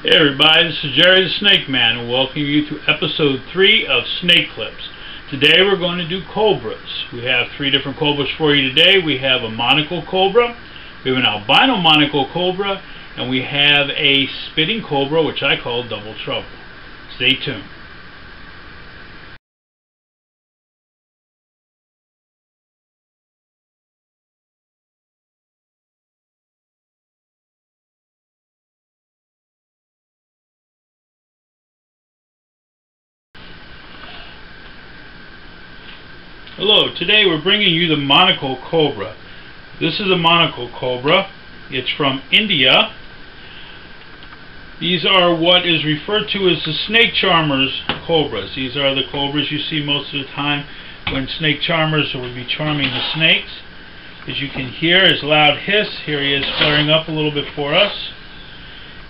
Hey everybody, this is Jerry the Snake Man and welcome you to episode 3 of Snake Clips. Today we're going to do cobras. We have three different cobras for you today. We have a monocle cobra, we have an albino monocle cobra, and we have a spitting cobra which I call double trouble. Stay tuned. Hello, today we're bringing you the monocle cobra. This is a monocle cobra. It's from India. These are what is referred to as the snake charmers cobras. These are the cobras you see most of the time when snake charmers would be charming the snakes. As you can hear his loud hiss, here he is flaring up a little bit for us.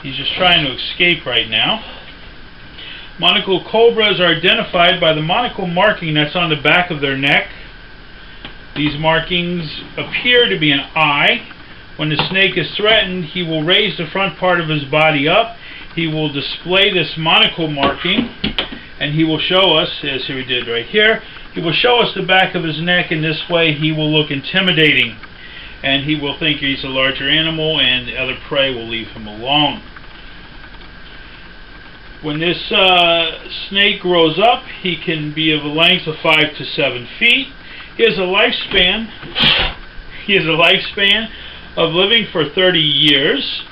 He's just trying to escape right now. Monocle cobras are identified by the monocle marking that's on the back of their neck. These markings appear to be an eye. When the snake is threatened, he will raise the front part of his body up. He will display this monocle marking, and he will show us, as he did right here, he will show us the back of his neck. In this way, he will look intimidating, and he will think he's a larger animal, and the other prey will leave him alone. When this uh, snake grows up, he can be of a length of 5 to 7 feet. He has a lifespan, he has a lifespan of living for 30 years.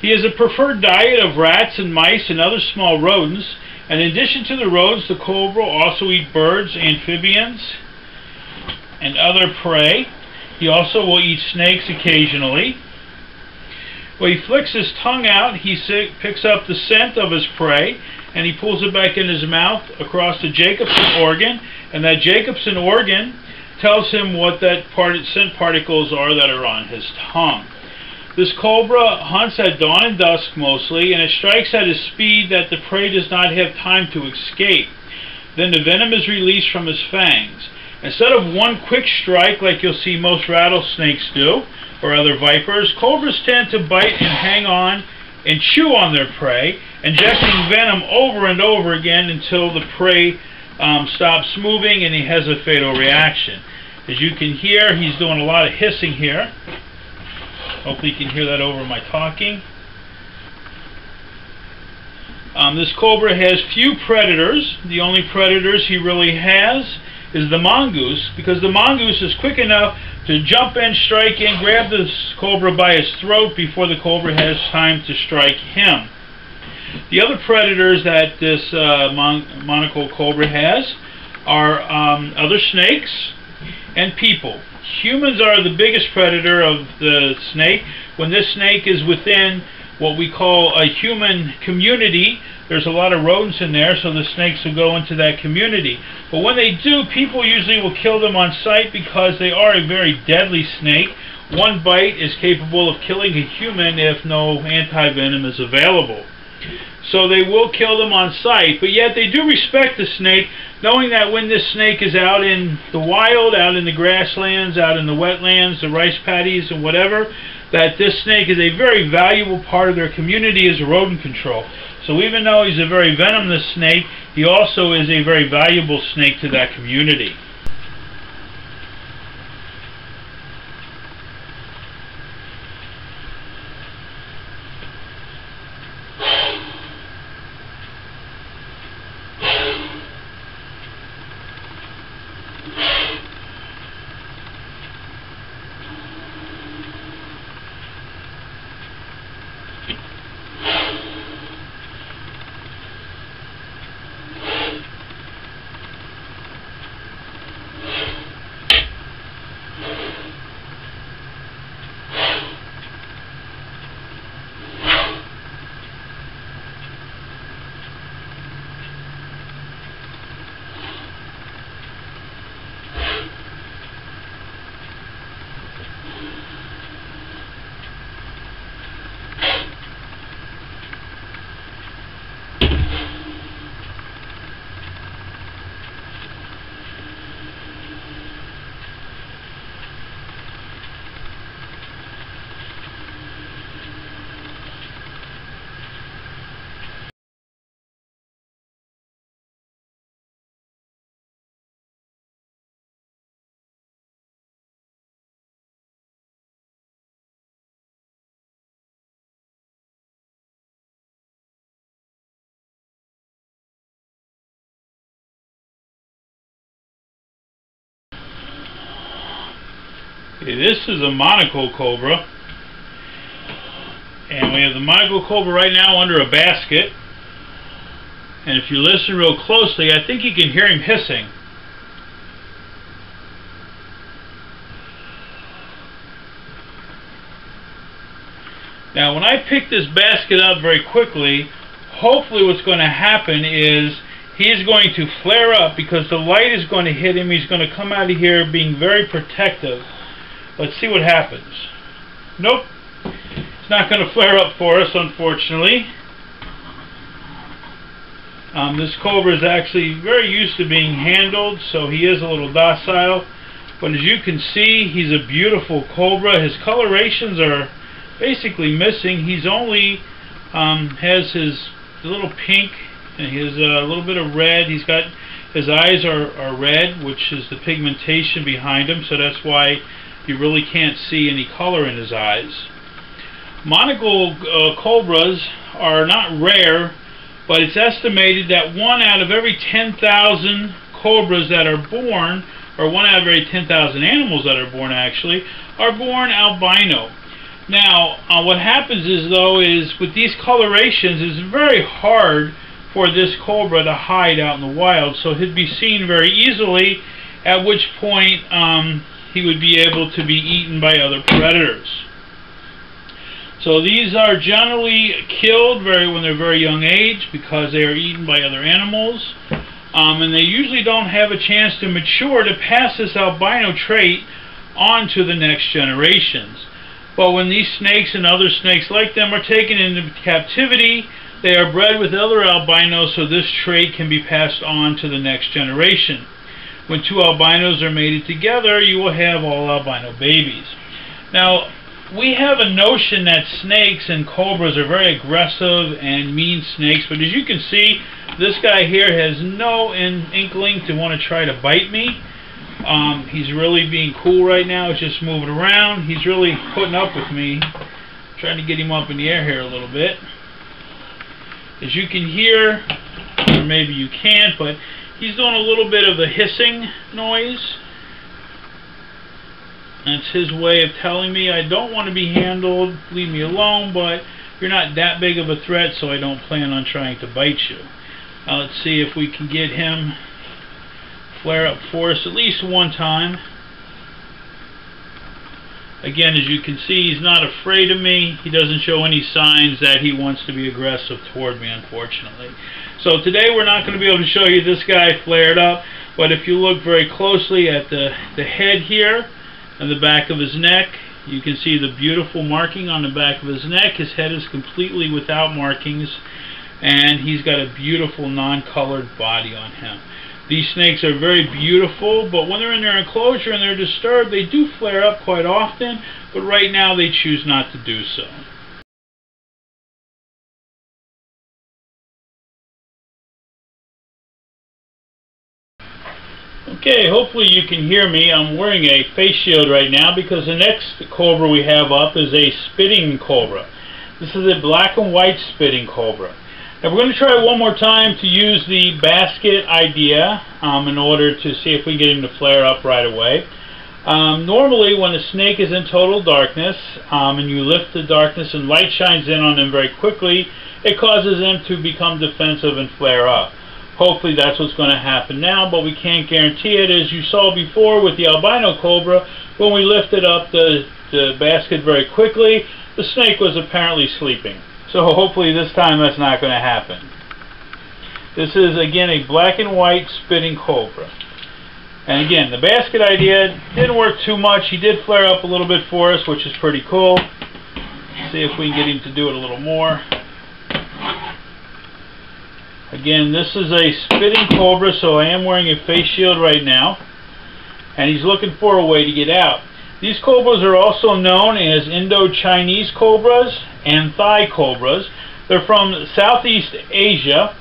He has a preferred diet of rats and mice and other small rodents. And in addition to the rodents, the cobra also eat birds, amphibians, and other prey. He also will eat snakes occasionally. When he flicks his tongue out, he picks up the scent of his prey and he pulls it back in his mouth across the Jacobson organ, and that Jacobson organ tells him what that part scent particles are that are on his tongue. This cobra hunts at dawn and dusk mostly, and it strikes at a speed that the prey does not have time to escape. Then the venom is released from his fangs. Instead of one quick strike like you'll see most rattlesnakes do, or other vipers, cobras tend to bite and hang on and chew on their prey, injecting venom over and over again until the prey um, stops moving and he has a fatal reaction. As you can hear, he's doing a lot of hissing here. Hopefully you can hear that over my talking. Um, this cobra has few predators. The only predators he really has is the mongoose because the mongoose is quick enough to jump in, strike in, grab the cobra by his throat before the cobra has time to strike him. The other predators that this uh, mon monocle cobra has are um, other snakes and people. Humans are the biggest predator of the snake. When this snake is within what we call a human community, there's a lot of rodents in there, so the snakes will go into that community. But when they do, people usually will kill them on sight because they are a very deadly snake. One bite is capable of killing a human if no anti-venom is available. So they will kill them on sight, but yet they do respect the snake, knowing that when this snake is out in the wild, out in the grasslands, out in the wetlands, the rice paddies, and whatever, that this snake is a very valuable part of their community as a rodent control. So even though he's a very venomous snake, he also is a very valuable snake to that community. Okay, this is a monocle cobra. And we have the monocle cobra right now under a basket. And if you listen real closely, I think you can hear him hissing. Now when I pick this basket up very quickly, hopefully what's going to happen is he is going to flare up because the light is going to hit him. He's going to come out of here being very protective. Let's see what happens. Nope. It's not going to flare up for us, unfortunately. Um, this cobra is actually very used to being handled, so he is a little docile. But as you can see, he's a beautiful cobra. His colorations are basically missing. He's only um, has his little pink and his a little bit of red. He's got his eyes are, are red, which is the pigmentation behind him, so that's why you really can't see any color in his eyes. Monocle uh, cobras are not rare, but it's estimated that one out of every 10,000 cobras that are born, or one out of every 10,000 animals that are born actually, are born albino. Now, uh, what happens is though, is with these colorations, it's very hard for this cobra to hide out in the wild, so he'd be seen very easily, at which point um, he would be able to be eaten by other predators. So these are generally killed very when they're very young age because they are eaten by other animals. Um, and they usually don't have a chance to mature to pass this albino trait on to the next generations. But when these snakes and other snakes like them are taken into captivity, they are bred with other albinos so this trait can be passed on to the next generation. When two albinos are mated together, you will have all albino babies. Now, we have a notion that snakes and cobras are very aggressive and mean snakes, but as you can see, this guy here has no in inkling to want to try to bite me. Um, he's really being cool right now. He's just moving around. He's really putting up with me. trying to get him up in the air here a little bit. As you can hear, or maybe you can't, but he's doing a little bit of a hissing noise. That's his way of telling me I don't want to be handled, leave me alone, but you're not that big of a threat, so I don't plan on trying to bite you. Now let's see if we can get him flare up for us at least one time. Again, as you can see, he's not afraid of me. He doesn't show any signs that he wants to be aggressive toward me, unfortunately. So today we're not going to be able to show you this guy flared up, but if you look very closely at the, the head here and the back of his neck, you can see the beautiful marking on the back of his neck. His head is completely without markings, and he's got a beautiful non-colored body on him. These snakes are very beautiful, but when they're in their enclosure and they're disturbed, they do flare up quite often, but right now they choose not to do so. Okay, hopefully you can hear me. I'm wearing a face shield right now because the next cobra we have up is a spitting cobra. This is a black and white spitting cobra. Now we're going to try one more time to use the basket idea um, in order to see if we can get him to flare up right away. Um, normally when a snake is in total darkness um, and you lift the darkness and light shines in on them very quickly, it causes them to become defensive and flare up. Hopefully that's what's going to happen now, but we can't guarantee it. As you saw before with the albino cobra, when we lifted up the, the basket very quickly, the snake was apparently sleeping. So hopefully this time that's not going to happen. This is again a black and white spitting cobra. And again, the basket idea didn't work too much. He did flare up a little bit for us, which is pretty cool. See if we can get him to do it a little more. Again, this is a spitting cobra, so I am wearing a face shield right now. And he's looking for a way to get out. These cobras are also known as Indo-Chinese cobras and Thai cobras. They're from Southeast Asia.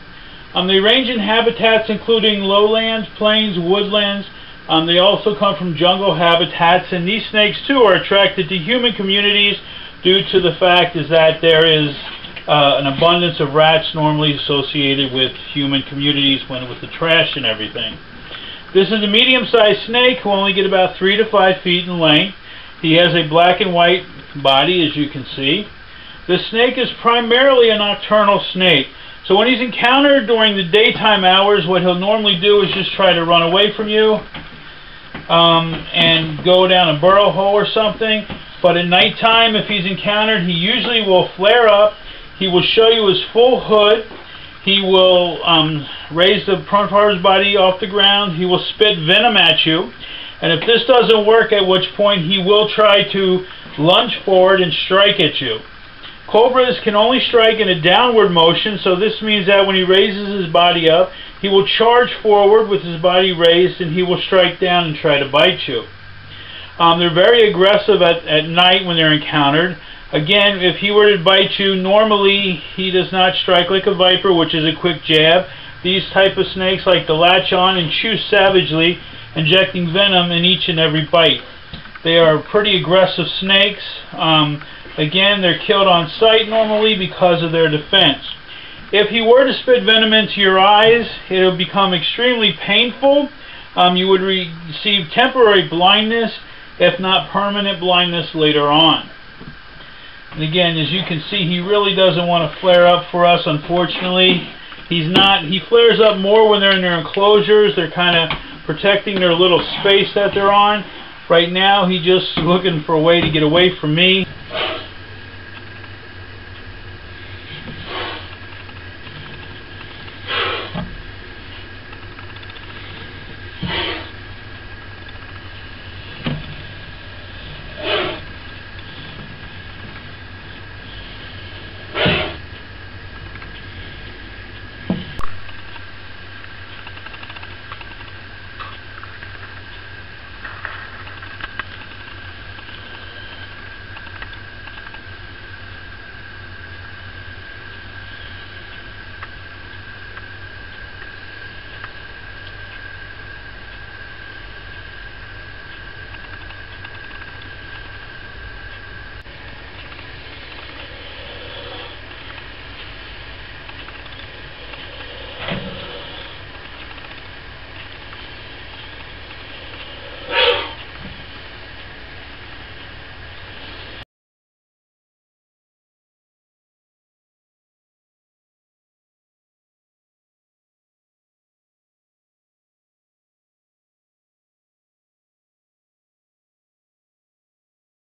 Um, they range in habitats including lowlands, plains, woodlands. Um, they also come from jungle habitats, and these snakes too are attracted to human communities due to the fact is that there is uh, an abundance of rats normally associated with human communities when with the trash and everything. This is a medium-sized snake who only get about 3 to 5 feet in length. He has a black and white body, as you can see. The snake is primarily a nocturnal snake. So when he's encountered during the daytime hours, what he'll normally do is just try to run away from you um, and go down a burrow hole or something. But at nighttime, if he's encountered, he usually will flare up. He will show you his full hood. He will um, raise the front part of his body off the ground. He will spit venom at you. And if this doesn't work, at which point he will try to lunge forward and strike at you. Cobras can only strike in a downward motion, so this means that when he raises his body up, he will charge forward with his body raised and he will strike down and try to bite you. Um, they're very aggressive at, at night when they're encountered. Again, if he were to bite you, normally he does not strike like a viper, which is a quick jab. These type of snakes like to latch on and chew savagely, injecting venom in each and every bite. They are pretty aggressive snakes. Um, again, they're killed on sight normally because of their defense. If he were to spit venom into your eyes, it would become extremely painful. Um, you would receive temporary blindness, if not permanent blindness later on. And again, as you can see, he really doesn't want to flare up for us, unfortunately. He's not, he flares up more when they're in their enclosures. They're kind of protecting their little space that they're on. Right now, he's just looking for a way to get away from me.